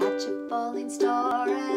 Catch a falling star